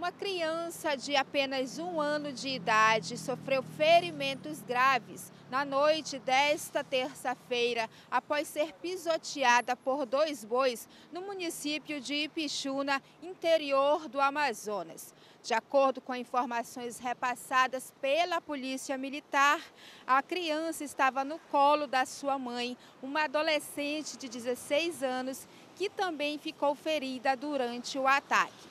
Uma criança de apenas um ano de idade sofreu ferimentos graves na noite desta terça-feira, após ser pisoteada por dois bois no município de Ipixuna, interior do Amazonas. De acordo com informações repassadas pela Polícia Militar, a criança estava no colo da sua mãe, uma adolescente de 16 anos, que também ficou ferida durante o ataque.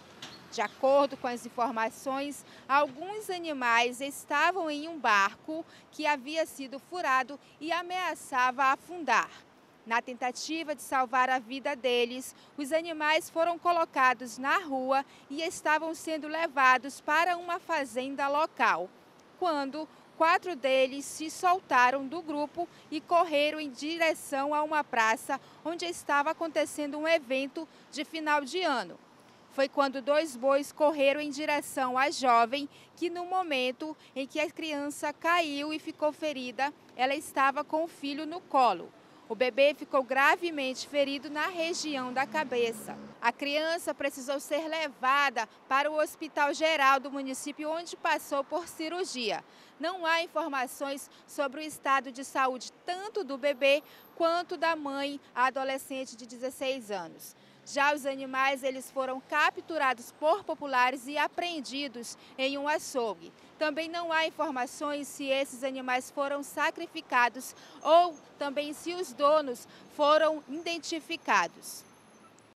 De acordo com as informações, alguns animais estavam em um barco que havia sido furado e ameaçava afundar. Na tentativa de salvar a vida deles, os animais foram colocados na rua e estavam sendo levados para uma fazenda local. Quando quatro deles se soltaram do grupo e correram em direção a uma praça onde estava acontecendo um evento de final de ano foi quando dois bois correram em direção à jovem, que no momento em que a criança caiu e ficou ferida, ela estava com o filho no colo. O bebê ficou gravemente ferido na região da cabeça. A criança precisou ser levada para o Hospital Geral do município, onde passou por cirurgia. Não há informações sobre o estado de saúde tanto do bebê quanto da mãe, a adolescente de 16 anos. Já os animais eles foram capturados por populares e apreendidos em um açougue. Também não há informações se esses animais foram sacrificados ou também se os donos foram identificados.